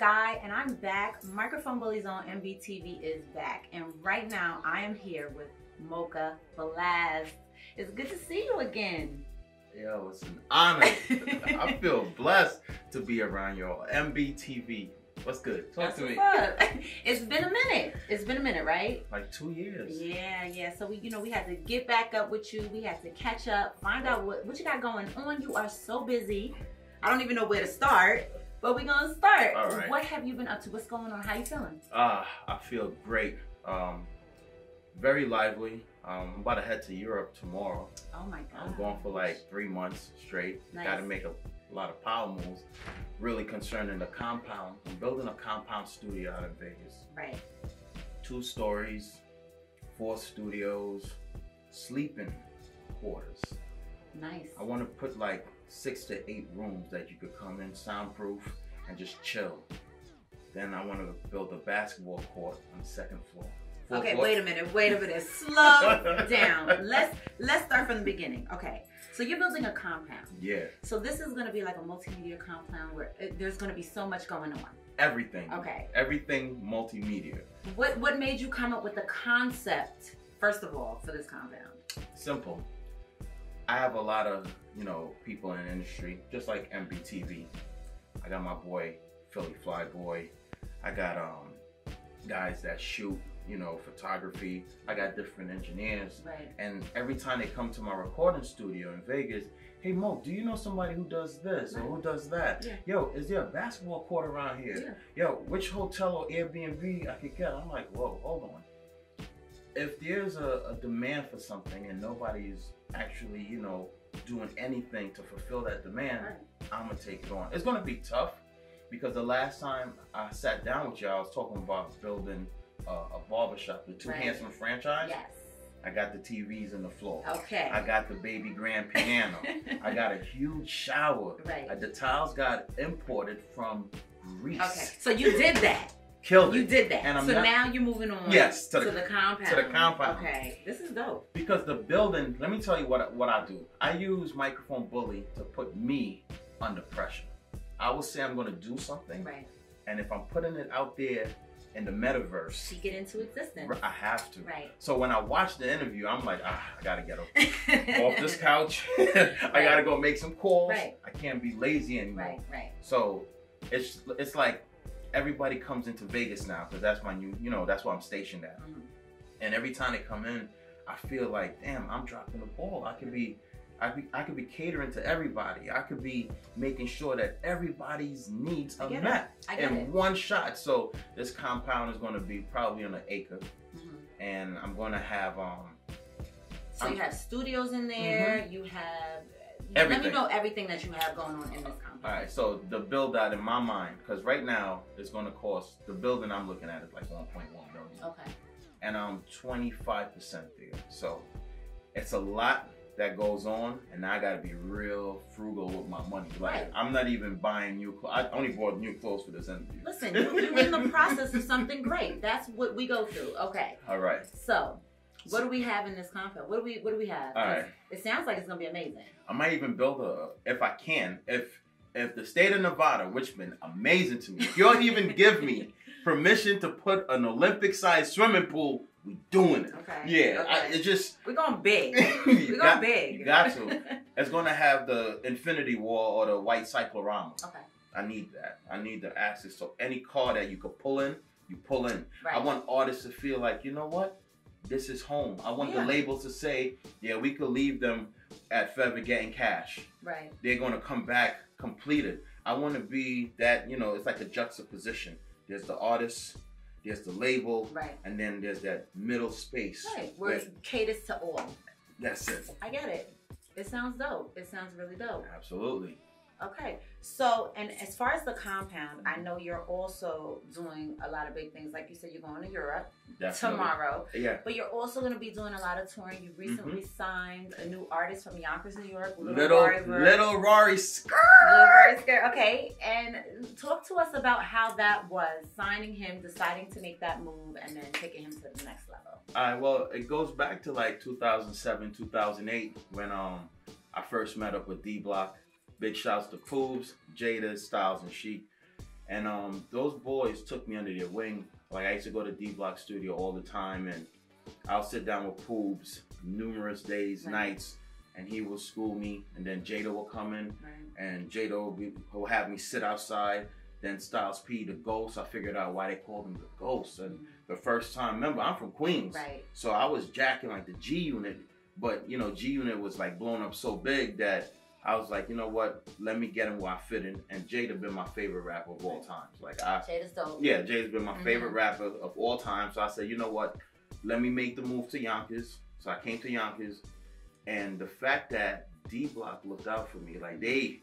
Sky, and I'm back. Microphone Bullies on MBTV is back, and right now I am here with Moka Blast. It's good to see you again. Yo, it's an honor. I feel blessed to be around y'all. MBTV. What's good? Talk That's to me. what's up. It's been a minute. It's been a minute, right? Like two years. Yeah, yeah. So we, you know, we had to get back up with you. We had to catch up, find out what what you got going on. You are so busy. I don't even know where to start, but we're gonna start. All right. What have you been up to? What's going on? How you feeling? Ah, I feel great. Um, very lively. Um, I'm about to head to Europe tomorrow. Oh my god. I'm going for like three months straight. Nice. Got to make a, lot of power moves. Really concerning the compound. I'm building a compound studio out of Vegas. Right. Two stories, four studios, sleeping quarters. Nice. I want to put like six to eight rooms that you could come in, soundproof, and just chill. Then I want to build a basketball court on the second floor. Four Okay, wait a minute, wait a minute. Slow down. Let's let's start from the beginning. Okay. So you're building a compound. Yeah, So this is gonna be like a multimedia compound where it, there's gonna be so much going on. everything. Okay. Everything multimedia. What what made you come up with the concept first of all for this compound? Simple. I have a lot of, you know, people in the industry, just like MBTV. I got my boy Philly Fly Boy. I got um guys that shoot, you know, photography. I got different engineers. Right. And every time they come to my recording studio in Vegas, hey Mo, do you know somebody who does this or who does that? Yeah. Yo, is there a basketball court around here? Yeah. Yo, which hotel or Airbnb I could get? I'm like, whoa, hold on. If there's a, a demand for something and nobody's actually, you know, doing anything to fulfill that demand, Right. I'm gonna take it on. It's gonna be tough because the last time I sat down with y'all, I was talking about building a, a barbershop, the Two Right. Handsome franchise. Yes. I got the TVs in the floor. Okay. I got the baby grand piano. I got a huge shower. Right. The tiles got imported from Greece. Okay. So you did that. Killed You it. did that. And I'm so not- now you're moving on. Yes, to to the- the compound. to the compound. Okay. This is dope. Because the building, let me tell you what, what I do. I use Microphone Bully to put me under pressure. I will say I'm going to do something, Right. and if I'm putting it out there in the metaverse, Speak it into existence. I have to. Right. So when I watch the interview, I'm like, ah, I gotta get off, off this couch. I gotta go make some calls. Right. I can't be lazy anymore. Right. Right. So it's it's like everybody comes into Vegas now because that's my new, you know, that's where I'm stationed at. Mhm. And every time they come in, I feel like, damn, I'm dropping the ball. I could be, I be, I could be catering to everybody. I could be making sure that everybody's needs are met in it. one shot. So this compound is going to be probably on an acre, Mhm. and I'm going to have um So you I'm- have studios in there. You have. Let Mm-hmm. Me know everything that you have going on in this compound. All right, so the build out in my mind, because right now it's going to cost the building I'm looking at is like 1.1 million, Okay. and I'm 25 percent there. So it's a lot that goes on, and I got to be real frugal with my money. Like Right. I'm not even buying new clothes. I only bought new clothes for this interview. Listen, you- you're in the process of something great. That's what we go through. Okay. All right, So, what do we have in this compound? What do we What do we have? all right. It sounds like it's gonna be amazing. I might even build a if I can. If if the state of Nevada, which been amazing to me, if you'll even give me permission to put an Olympic sized swimming pool, we doing it. Okay. Yeah, I, Okay. it just We're going big. We're going got, big. you got to. It's gonna have the infinity wall or the white cyclorama. okay. I need that. I need the access. So any car that you could pull in, you pull in. Right. I want artists to feel like, you know what? This is home. I want Yeah. the labels to say, yeah, we could leave them at Forever Getting Cash. Right. They're gonna come back completed. I want to be that, you know, it's like a juxtaposition. There's the artist, there's the label, Right. and then there's that middle space. Right. Where it caters to all. That's it. I get it. It sounds dope. It sounds really dope. Absolutely. Okay. So, and as far as the compound, I know you're also doing a lot of big things. Like you said, you're going to Europe Definitely. tomorrow, Yeah. but you're also going to be doing a lot of touring. You recently signed a new artist from Yonkers, New York, Mm-hmm. Little Rory Bird. little Rari Skrt. Little Rari Skrt. Okay, and talk to us about how that was signing him, deciding to make that move, and then taking him to the next level. All right, well, it goes back to like 2007, 2008 when um I first met up with D Block. Big shouts to Poobs, Jada, Styles, and Sheek. And um, those boys took me under their wing. Like I used to go to D Block Studio all the time, and I'll sit down with Poobs numerous days, Right. nights, and he will school me. And then Jada will come in, Right. and Jada will, be, will have me sit outside. Then Styles P, the Ghost. I figured out why they called him the Ghost. And the first time, remember, I'm from Queens, Right. so I was jacking like the G Unit, but you know, G Unit was like blown up so big that I was like, you know what? Let me get him where I fit in. And Jada been my favorite rapper of all times. Like I, Jada's dope. yeah, Jada's been my Mhm. favorite rapper of all time. So I said, you know what? Let me make the move to Yonkers. So I came to Yonkers, and the fact that D Block looked out for me, like they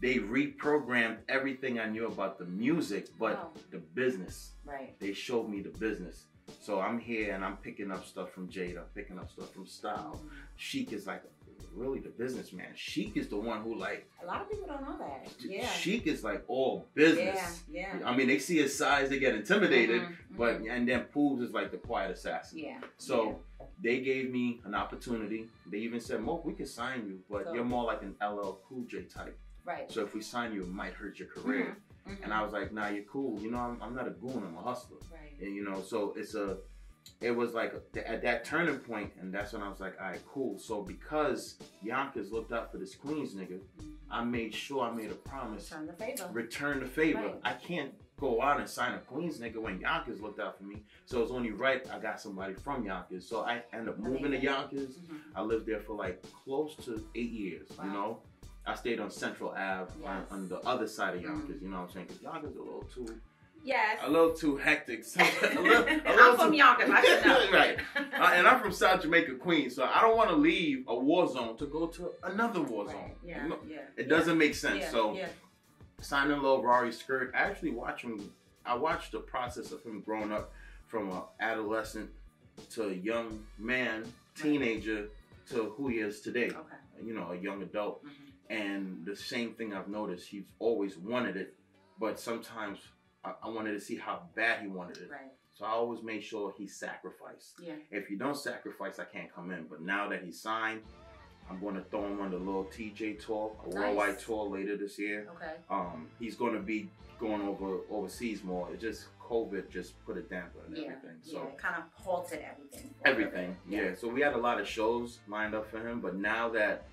they reprogrammed everything I knew about the music, but Wow. the business. Right. They showed me the business. So I'm here and I'm picking up stuff from Jada, picking up stuff from Style. Sheek is like really the businessman. Sheek is the one who like A lot of people don't know that. Yeah. Sheek is like all business. Yeah. Yeah. I mean, they see his size, they get intimidated, Mhm, but mhm. and then Poobs is like the quiet assassin. yeah. So they gave me an opportunity. They even said, "Mo, we can sign you, but So- you're more like an LL Cool J type. Right. So if we sign you, it might hurt your career." Mhm, And I was like, "Nah, you're cool. You know, I'm, I'm not a goon. I'm a hustler." Right. And you know, so it's a, it was like at that turning point, and that's when I was like, all right, cool. So because Yonkers looked out for this Queens nigga, I made sure I made a promise, Return the favor. return the favor. Right. I can't go out and sign a Queens nigga when Yonkers looked out for me. So it's only right I got somebody from Yonkers. So I ended up moving to. Yonkers. Mhm. I lived there for like close to eight years. Wow. You know. I stayed on Central Ave on, Yes. on the other side of Mhm. Yonkers, you know what I'm saying? Because Yonkers a little too, Yes. a little too hectic. a little, a I'm from too- Yonkers. I should know. right. Uh, and I'm from South Jamaica, Queens, so I don't want to leave a war zone to go to another war zone. Right. Yeah. Know, yeah. It doesn't make sense. Yeah. So yeah. signing Lil Rari Skrt, I actually watch him. I watched the process of him growing up from an adolescent to a young man, teenager to who he is today. Okay. You know, a young adult. Mhm. And the same thing I've noticed, he's always wanted it, but sometimes I, I wanted to see how bad he wanted it. Right. So I always made sure he sacrificed. Yeah. If you don't sacrifice, I can't come in. But now that he's signed, I'm going to throw him on the little TJ tour, a Nice. worldwide tour later this year. Okay. Um, he's going to be going over overseas more. It just COVID just put a damper on Yeah. everything. yeah. So It kind of halted everything. for a little everything, bit. yeah. So we had a lot of shows lined up for him, but now that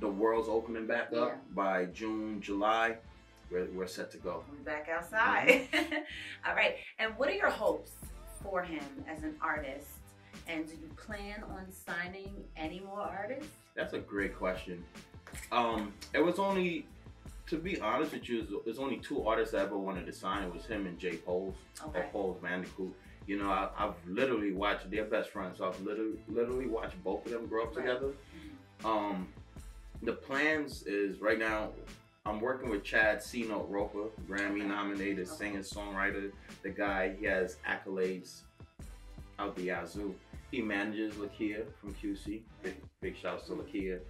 the world's opening back up Yeah. by June, July, we're, we're set to go. We're back outside. All right. And what are your hopes for him as an artist? And do you plan on signing any more artists? That's a great question. Um, it was only, to be honest with you, there's only two artists I ever wanted to sign. It was him and Jay Poles, or Okay. Poles Bandicoot. You know, I, I've literally watched. They're best friends, so I've literally literally watched both of them grow up Right. together. Um, the plans is right now. I'm working with Chad C Note Roper, Grammy nominated singer songwriter. The guy he has accolades out the yazoo. He manages Lakia from QC. Big, big shouts to Lakia.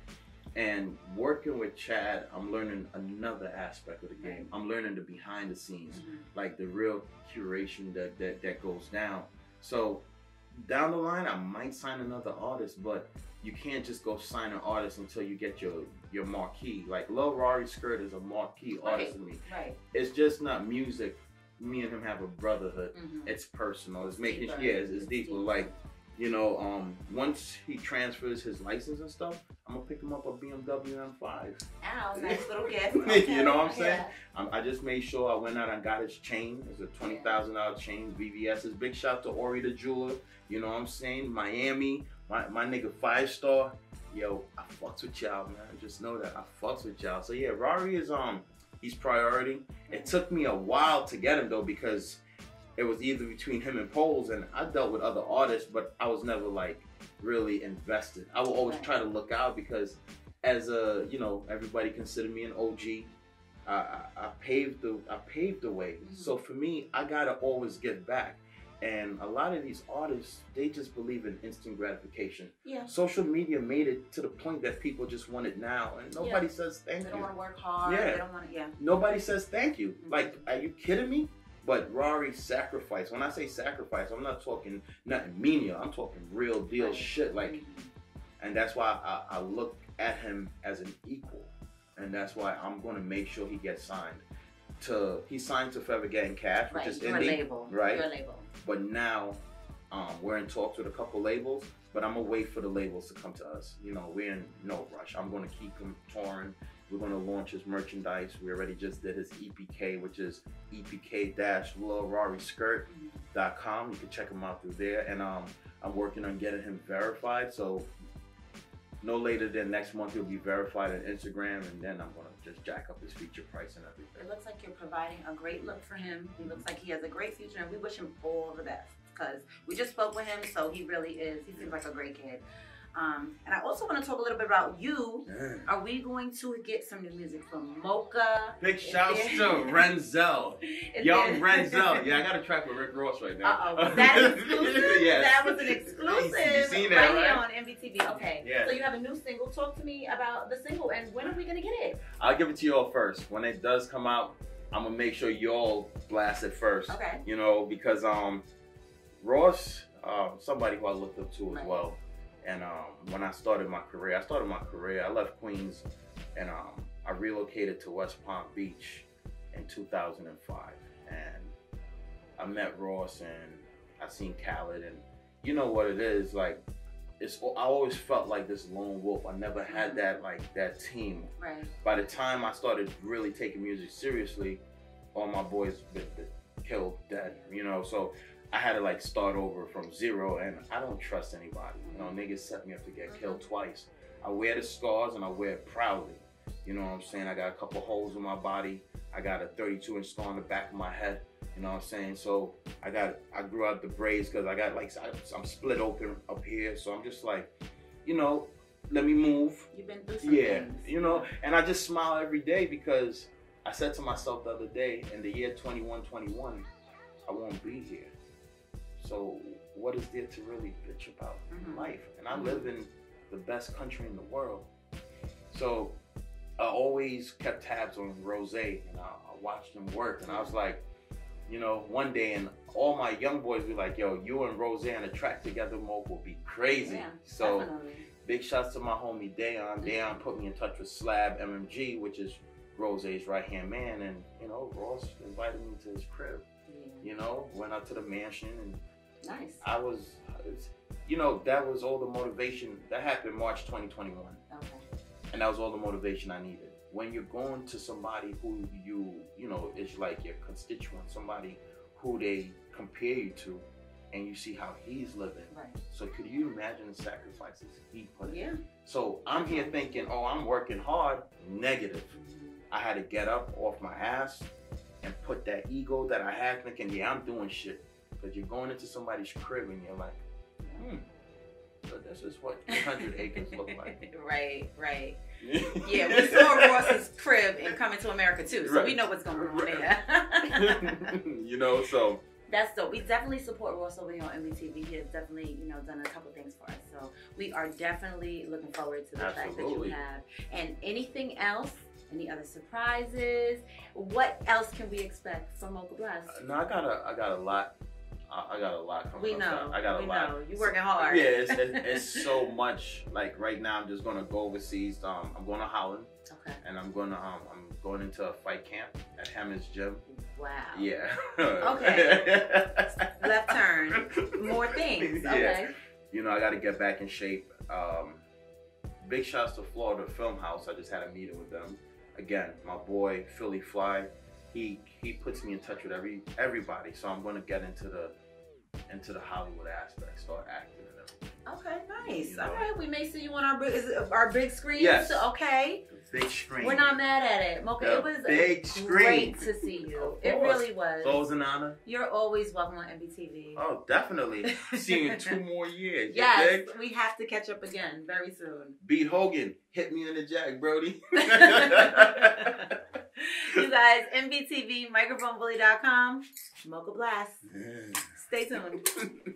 And working with Chad, I'm learning another aspect of the game. I'm learning the behind the scenes, Mhm. like the real curation that, that, that goes down. So down the line, I might sign another artist, but you can't just go sign an artist until you get your your marquee. Like Lil Rari Skrt is a marquee artist Right. to me. Right. It's just not music. Me and him have a brotherhood Mhm. it's personal. It's making Deeper. yeah, it's, it's It's deeper. deeper. Like, you know, um, once he transfers his license and stuff, I'm gonna pick him up a BMW M5. Ow, nice little gift. You know what I'm saying? Yeah. Um, I just made sure I went out and got his chain. It's a twenty thousand dollar chain. VVS's big shout to Ori the jeweler. You know what I'm saying? Miami, my my nigga five star. Yo, I fucks with y'all, man. Just know that I fucks with y'all. So yeah, Rari is um, he's priority. It took me a while to get him though because it was either between him and Poles, and I dealt with other artists, but I was never like really invested. I will always try to look out because as a you know everybody considered me an OG. I, I, I paved the I paved the way. Mhm. So for me, I gotta always give back. And a lot of these artists, they just believe in instant gratification. Yeah. Social media made it to the point that people just want it now, and nobody says thank They you. don't want to work hard. Yeah. They don't want to. Yeah. Nobody says thank you. Mhm. Like, are you kidding me? But Rari sacrifice. When I say sacrifice, I'm not talking nothing menial. I'm talking real deal Right. shit. Like, Mhm. and that's why I, I look at him as an equal, and that's why I'm going to make sure he gets signed. to he signed to Forever Getting Cash, which Right, is indie, label. right? Your label. But now um, we're in talks with a couple labels, but I'm gonna wait for the labels to come to us. You know, we're in no rush. I'm gonna keep him touring. We're gonna launch his merchandise. We already just did his EPK, which is EPK-LilRariSkirt.com. You can check him out through there. And um, I'm working on getting him verified. So no later than next month he'll be verified on Instagram, and then I'm gonna just jack up his feature price and everything. It looks like you're providing a great look for him. He looks like he has a great future, and we wish him all the best because we just spoke with him, so he really is. He seems like a great kid. Um, and I also want to talk a little bit about you. Are we going to get some new music from Moka? Big shouts there- to Renzel. Young Renzel. Yeah, I got a track with Rick Ross right now. Uh oh, that exclusive? yes. That was an exclusive. You that, right, right? here on MBTV. Okay. Yeah. So you have a new single. Talk to me about the single and when are we gonna get it? I'll give it to y'all first. When it does come out, I'm gonna make sure y'all blast it first. Okay. You know, because um, Ross, um, somebody who I looked up to as Right. well. And um, when I started my career, I started my career. I left Queens, and um, I relocated to West Palm Beach in 2005. And I met Ross, and I seen Khaled, and you know what it is like. It's I always felt like this lone wolf. I never had that like that team Right. by the time I started really taking music seriously, all my boys been, been killed, dead, you know. So I had to like start over from zero, and I don't trust anybody. You know, niggas set me up to get killed mm-hmm. twice. I wear the scars and I wear it proudly. You know what I'm saying? I got a couple holes in my body. I got a 32 inch scar on the back of my head. You know what I'm saying? So I got I grew out the braids because I got like I, I'm split open up here. So I'm just like, you know, let me move. You've been through some Yeah, things. you know, and I just smile every day because I said to myself the other day, in the year 2121, I won't be here. So what is there to really bitch about in Mhm. life? And I live in the best country in the world. So I always kept tabs on Ross and I, I watched him work and I was like, you know, one day and all my young boys be like, yo, you and Ross on a track together, Mo, will be crazy. Yeah, so definitely. Big shouts to my homie Dayon. Dayon put me in touch with Slab MMG, which is Ross's right hand man, and you know Ross invited me to his crib. Yeah. You know, went out to the mansion, and Nice. I was, you know, that was all the motivation. That happened March 2021, Okay. and that was all the motivation I needed. When you're going to somebody who you, you know, is like your constituent, somebody who they compare you to, and you see how he's living. Right. So could you imagine the sacrifices he put in? Yeah. So I'm here thinking, oh, I'm working hard. Negative. Mhm. I had to get up off my ass and put that ego that I had thinking, yeah, I'm doing shit. Because you're going into somebody's crib and you're like, hmm, so this is what 100 acres look like. right, right. Yeah, we saw Ross's crib and Coming to America too, so we know what's going on there. you know, so That's dope. We definitely support Ross over here on MBTV. He has definitely, you know, done a couple things for us. So we are definitely looking forward to the track that you have. And anything else? Any other surprises? What else can we expect from Moka Blast? no, I got a, I got a lot. I I got a lot coming we know. I got a we lot. know. You're working hard. Yeah, it's, it's, it's so much. Like right now, I'm just gonna go overseas. Um, I'm going to Holland. Okay. and I'm gonna um I'm going into a fight camp at Hammond's gym. Wow. Yeah. Okay. Left turn. More things. Okay. Yeah. You know, I got to get back in shape. Um, big shouts to Florida Film House. I just had a meeting with them. Again, my boy Philly Fly. He he puts me in touch with every everybody. So I'm gonna get into the into the Hollywood aspect, start acting and everything. Okay. Nice. You know. All right. We may see you on our big, is our big screens. Yes. Okay. The big screen. We're not mad at it. Moka, The it was big great to see you. It really was. So it was an honor. You're always welcome on MBTV. Oh, definitely. See you in two more years. yes, we have to catch up again very soon. Beat Hogan. Hit me in the jack, Brody. you guys, MBTV, microphonebully.com, Moka Blast. Stay tuned.